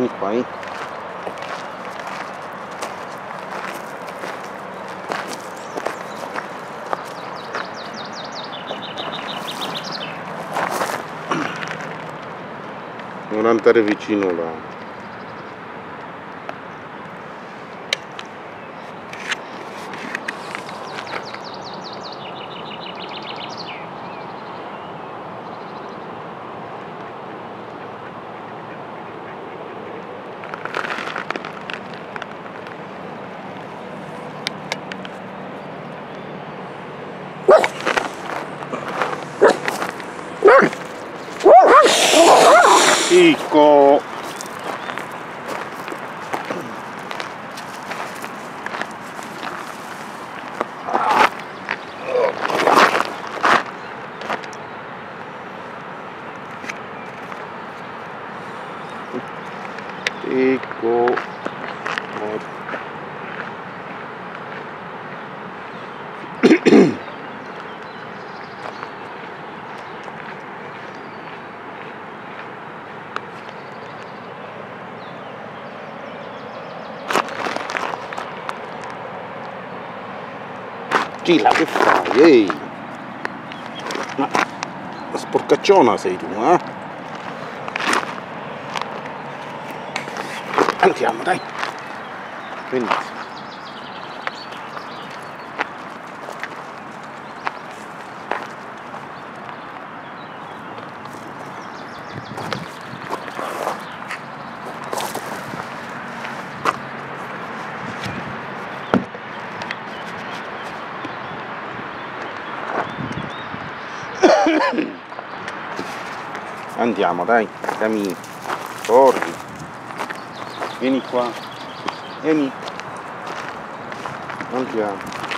Vieni qua, eh. Non andare vicino là. う。Gila, che fai? Ehi! Ma una sporcacciona sei tu, eh? Andiamo, dai! Venite. Andiamo, dai, cammini. Corri. Vieni qua. Vieni. Andiamo.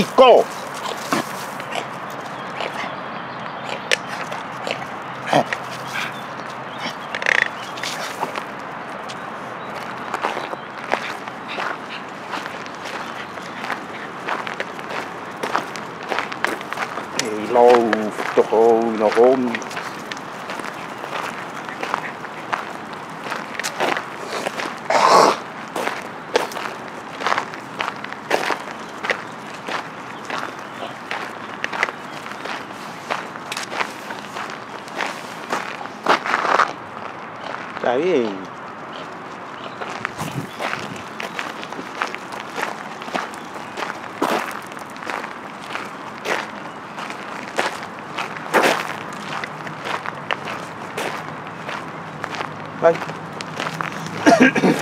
rico. Está bien. Bye.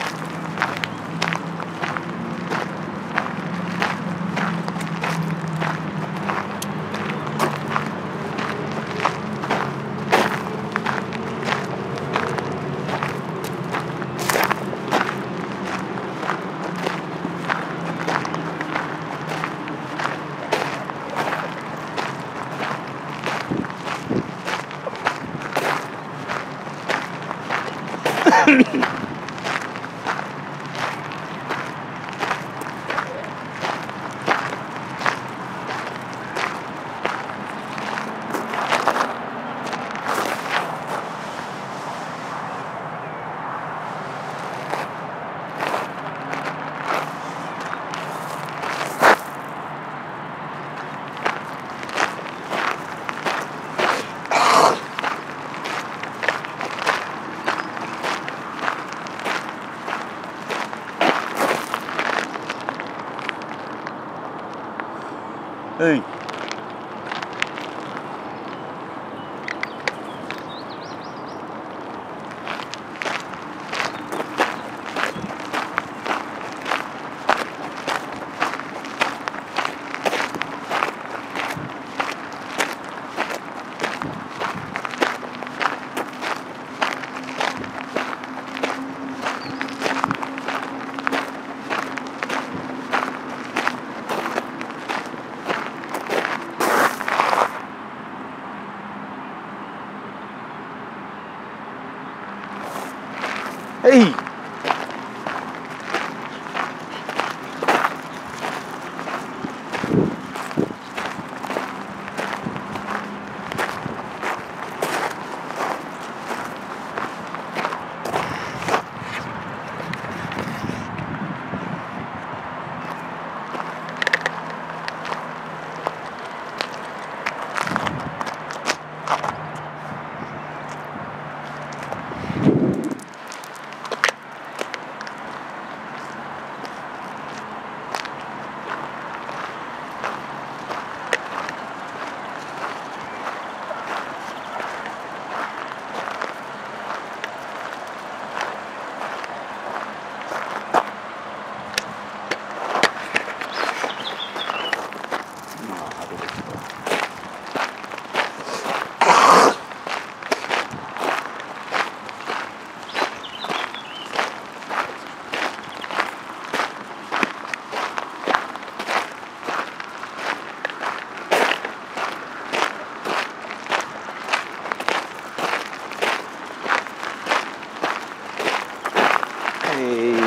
哎 Hey! Hey.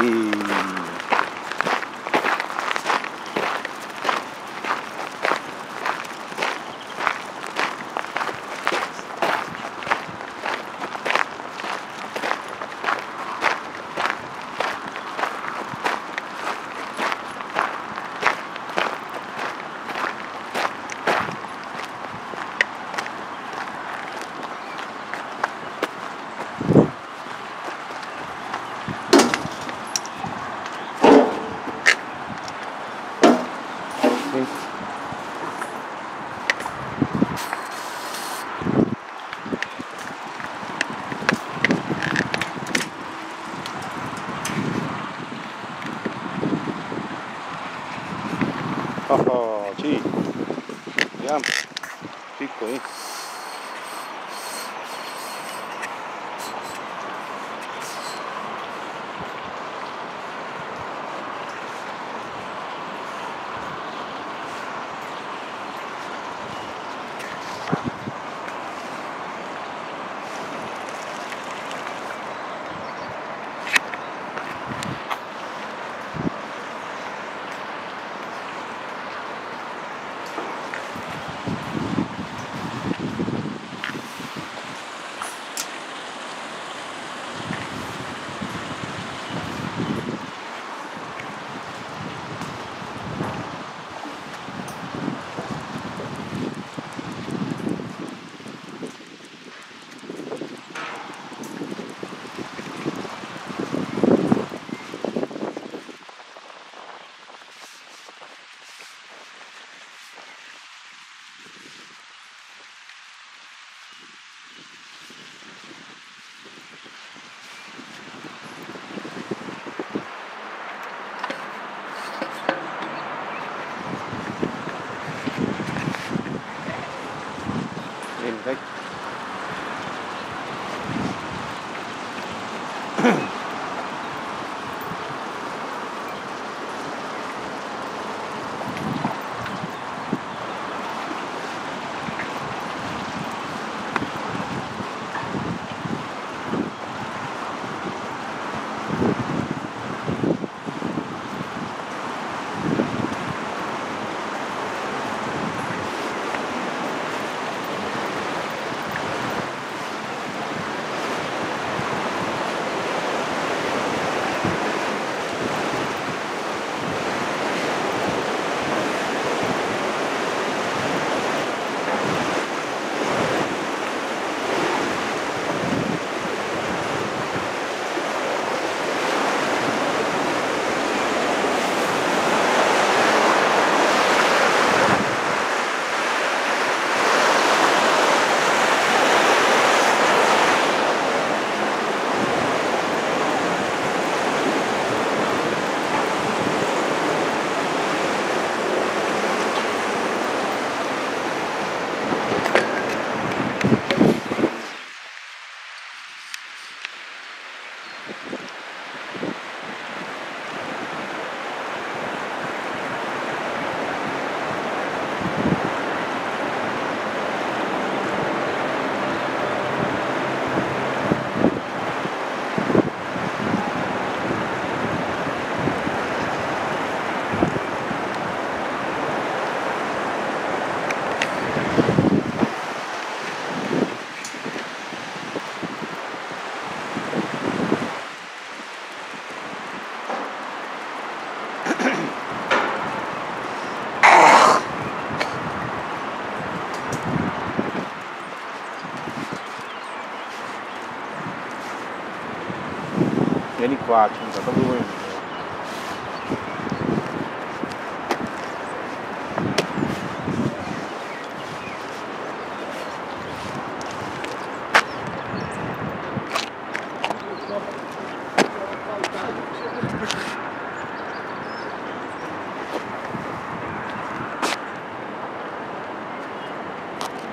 L4, mica, tá doendo.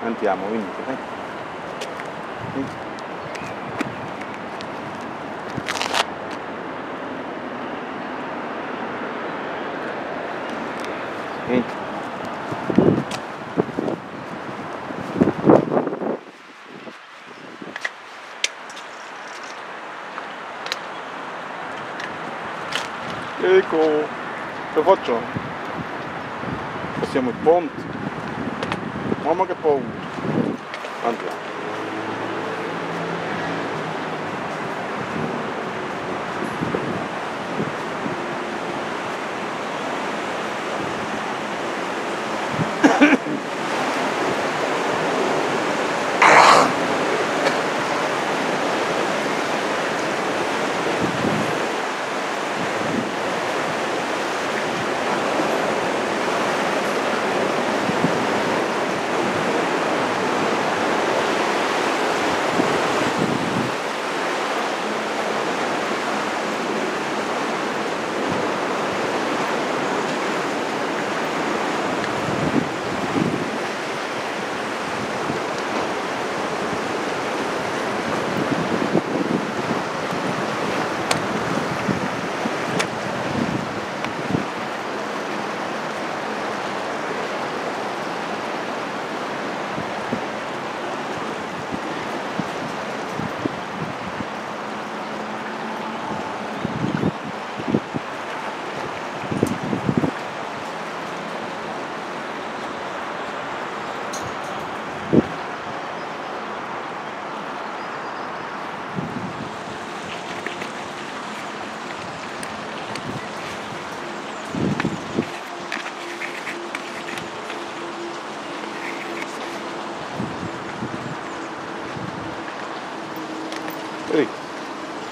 Andiamo, venite, eh? venite. Faccio? Passiamo il ponte. Mamma che paura. Andiamo.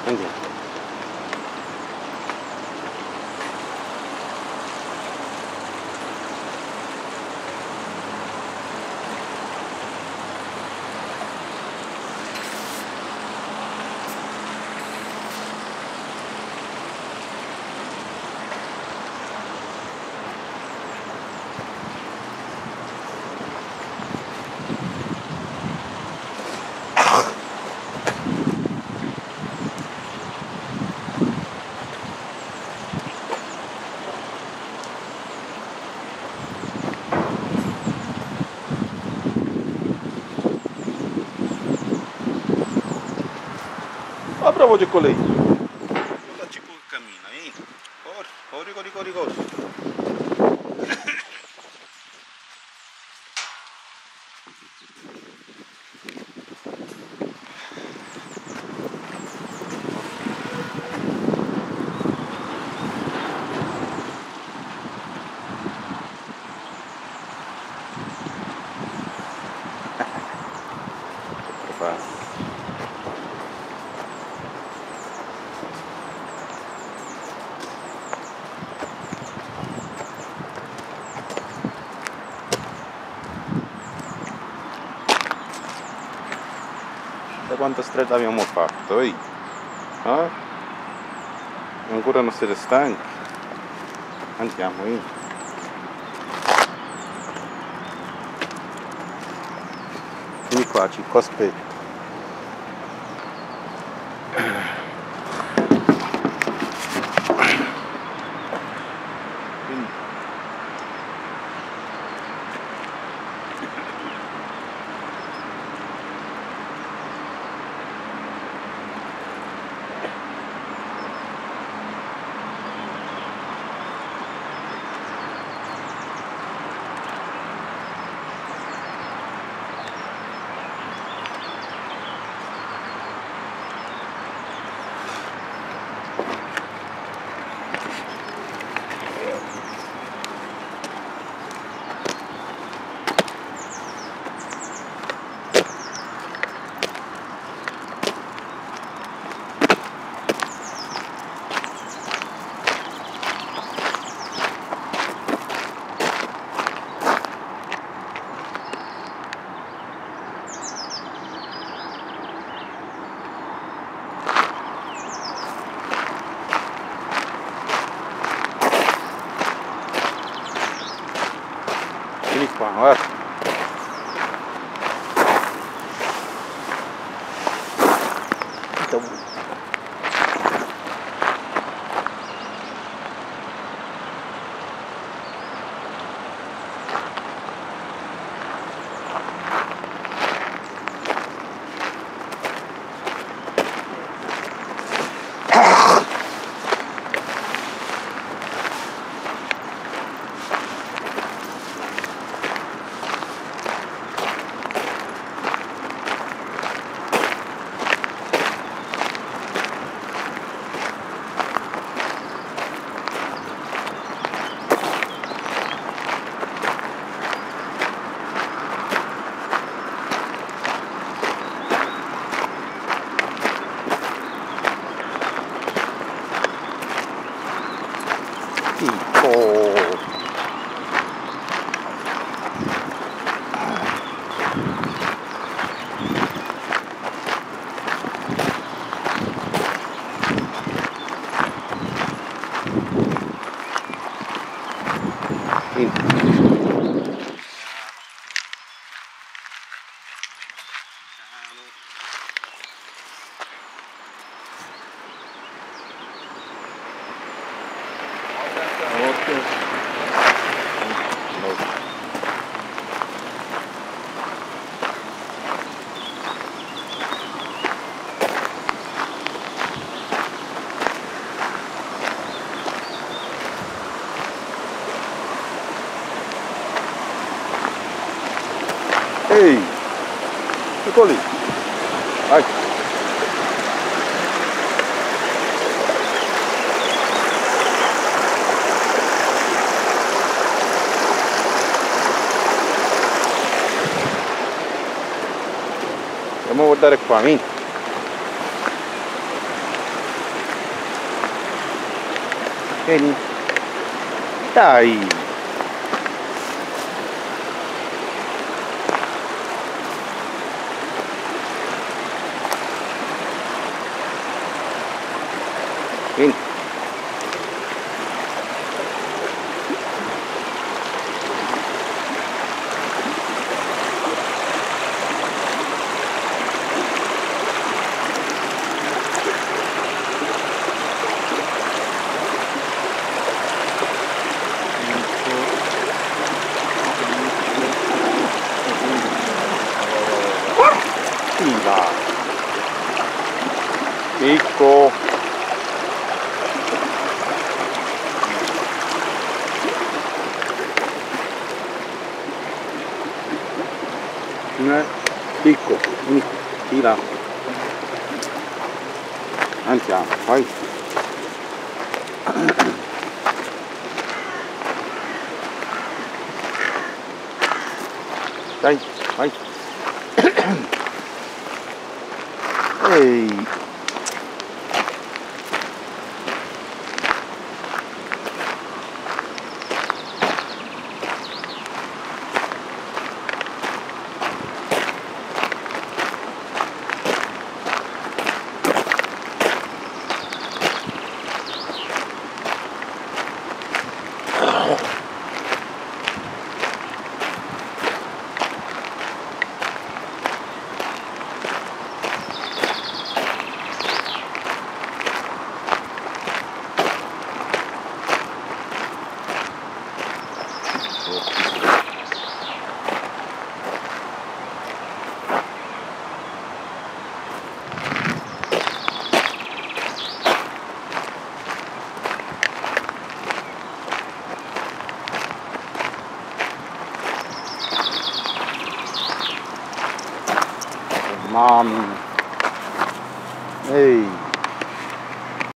没问题 prova de colheita. quanta tres abbiamo fatto hoy. Ah, ancora non siete stanchi. Andiamo in. Quindi é qua ci. Ei! Ficou ali. Vai. Vamos botar aqui para mim. Ele. Tá aí. Win. 起一张安琪啊可以可以哎